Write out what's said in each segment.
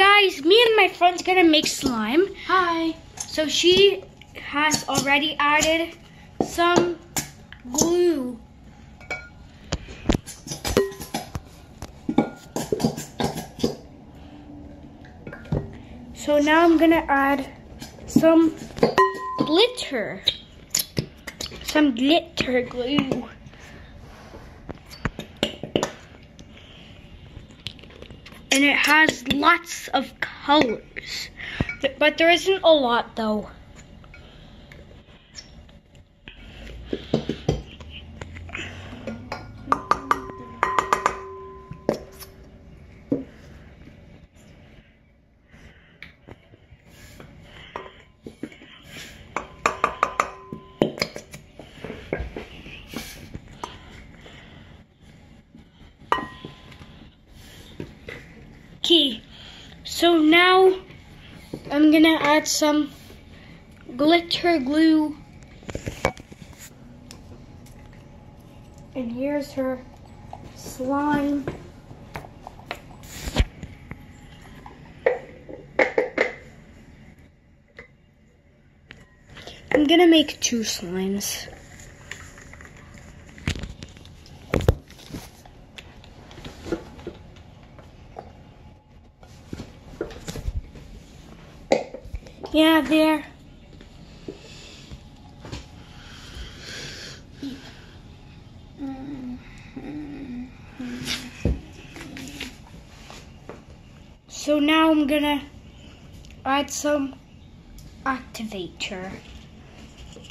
guys, me and my friend's gonna make slime. Hi. So she has already added some glue. So now I'm gonna add some glitter. Some glitter glue. And it has lots of colors. But there isn't a lot though. Okay, so now I'm gonna add some glitter glue. And here's her slime. I'm gonna make two slimes. Yeah, there. So now I'm gonna add some activator.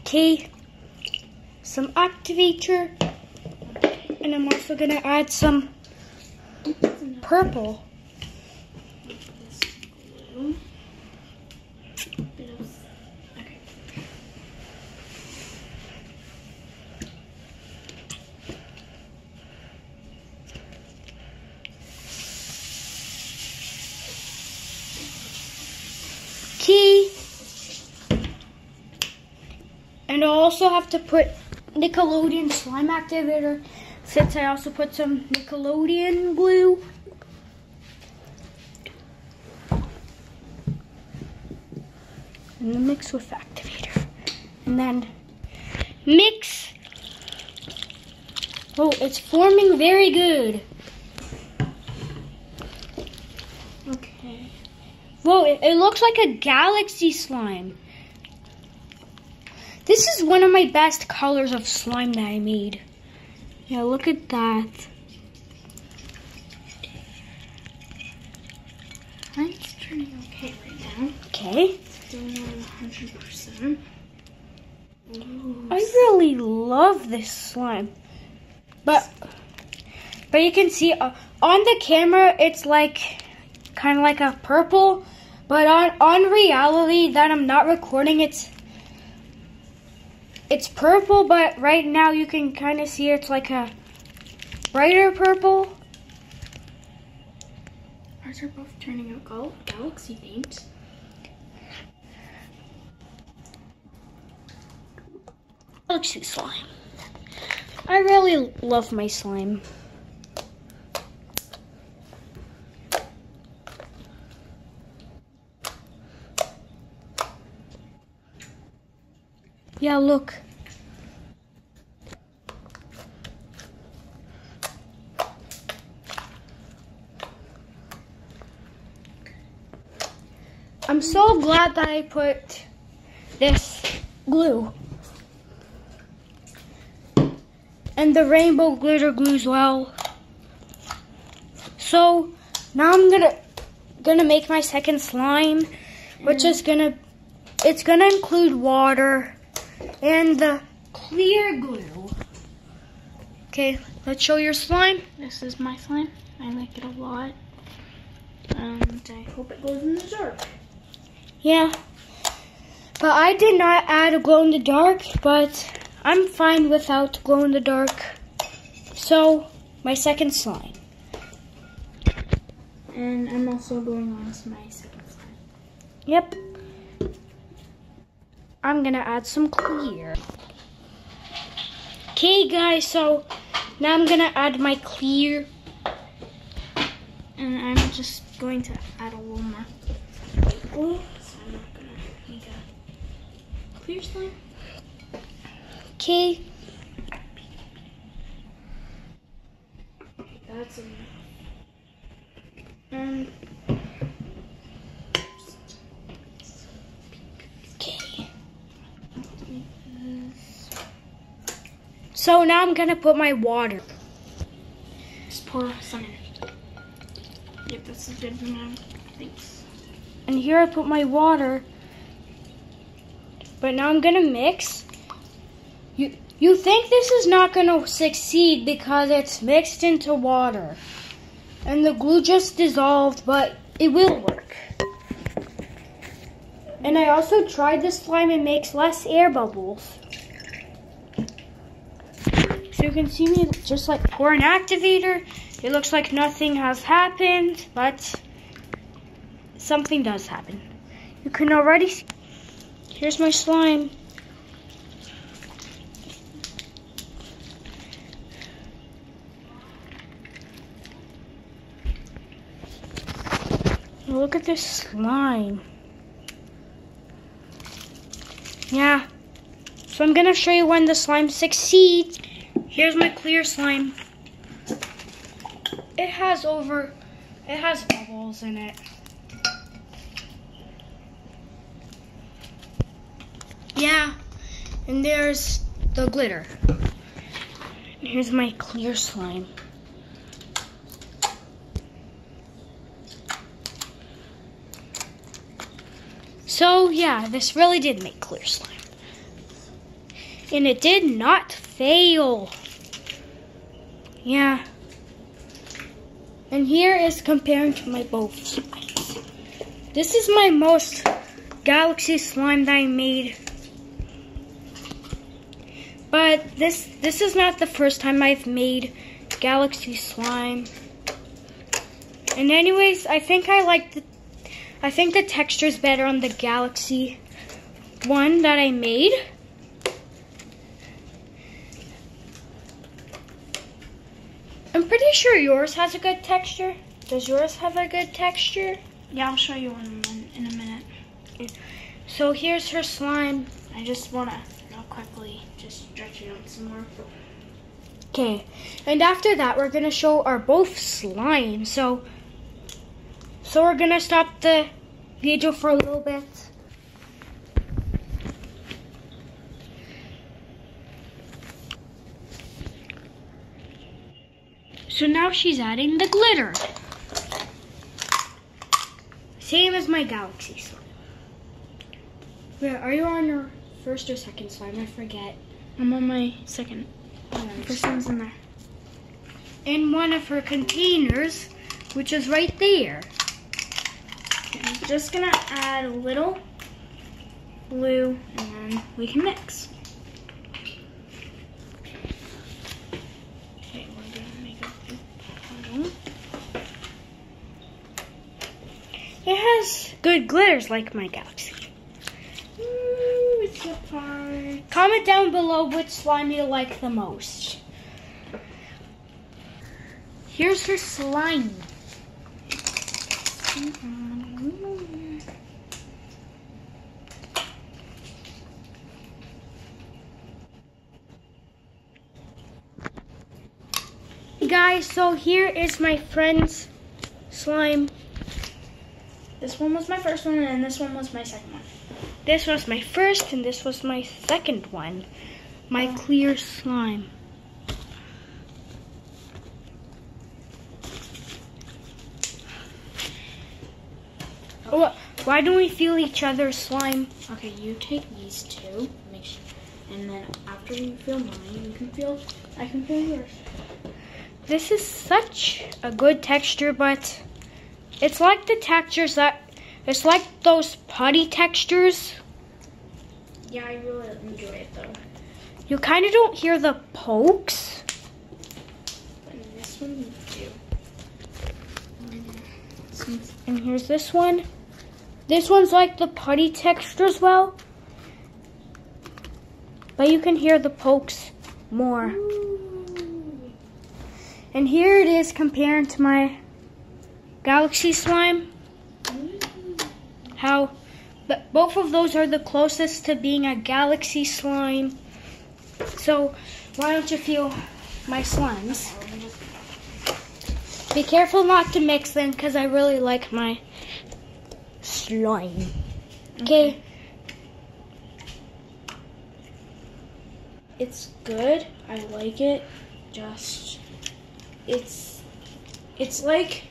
Okay, some activator, and I'm also gonna add some purple. Okay. key. And I also have to put Nickelodeon slime activator since I also put some Nickelodeon glue. And then mix with activator. And then mix. Oh, it's forming very good. Okay. Whoa, it, it looks like a galaxy slime. This is one of my best colors of slime that I made. Yeah, look at that. Mine's turning okay right now. Okay. Still not 100%. Ooh. I really love this slime. But but you can see uh, on the camera it's like kind of like a purple, but on on reality that I'm not recording it's it's purple, but right now you can kind of see it's like a brighter purple. Ours are both turning out gal- galaxy themes. Galaxy slime. I really love my slime. Yeah, look. I'm so glad that I put this glue. And the rainbow glitter glue as well. So now I'm gonna gonna make my second slime, which is gonna it's gonna include water and the clear glue. Okay, let's show your slime. This is my slime. I like it a lot. And I hope it goes in the dark. Yeah. But I did not add a glow in the dark, but I'm fine without glow in the dark. So, my second slime. And I'm also going on to my second slime. Yep. I'm gonna add some clear. Okay, guys, so now I'm gonna add my clear. And I'm just going to add a little more so I'm not gonna make a clear slime. Okay. That's enough. And Okay. So now I'm gonna put my water. just pour some in. Yep, that's a good amount. Thanks. And here I put my water. But now I'm gonna mix. You you think this is not gonna succeed because it's mixed into water. And the glue just dissolved, but it will work. And I also tried this slime, it makes less air bubbles. So you can see me just like pour an activator. It looks like nothing has happened, but something does happen. You can already see. Here's my slime. Look at this slime. Yeah. So I'm gonna show you when the slime succeeds. Here's my clear slime. It has over, it has bubbles in it. Yeah, and there's the glitter. And here's my clear slime. So yeah, this really did make clear slime. And it did not fail. Yeah. And here is comparing to my both. This is my most galaxy slime that I made. But this this is not the first time I've made galaxy slime. And anyways, I think I like the I think the texture is better on the galaxy one that I made. I'm pretty sure yours has a good texture. Does yours have a good texture? Yeah, I'll show you in a, in a minute. So here's her slime. I just wanna real quickly just stretch it out some more. Okay, and after that, we're gonna show our both slime. So, so we're gonna stop the video for a little bit. So now she's adding the glitter. Same as my galaxy slime. Wait, are you on your first or second slime? I forget. I'm on my second. First one's in there. in one of her containers, which is right there. I'm just gonna add a little blue and then we can mix. Okay, we're gonna make a puddle. It has good glitters like my galaxy. Ooh, it's a part. Comment down below which slime you like the most. Here's her slime. Guys, so here is my friend's slime. This one was my first one and this one was my second one. This was my first and this was my second one. My clear slime. Wha- Why don't we feel each other's slime? Okay, you take these two, make sure, and then after you feel mine, you can feel, I can feel yours. This is such a good texture, but it's like the textures that it's like those putty textures. Yeah, I really enjoy it though. You kind of don't hear the pokes. In this one, you do. And here's this one. This one's like the putty texture as well. But you can hear the pokes more. And here it is compared to my galaxy slime. How, but both of those are the closest to being a galaxy slime. So, why don't you feel my slimes? Be careful not to mix them because I really like my slime. Okay. It's good. I like it. Just it's it's like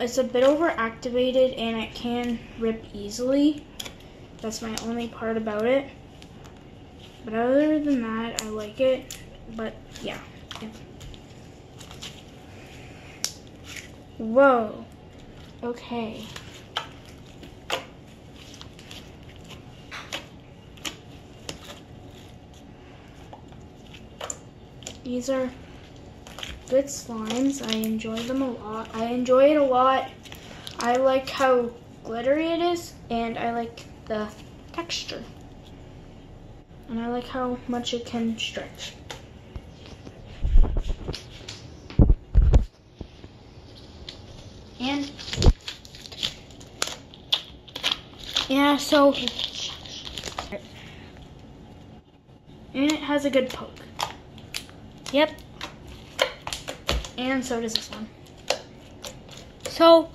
it's a bit overactivated and it can rip easily. That's my only part about it. But other than that, I like it. But yeah. yeah. Whoa. Okay. These are good slimes. I enjoy them a lot. I enjoy it a lot. I like how glittery it is, and I like the texture. And I like how much it can stretch. And Yeah, so and it has a good poke. yep. And so does this one. So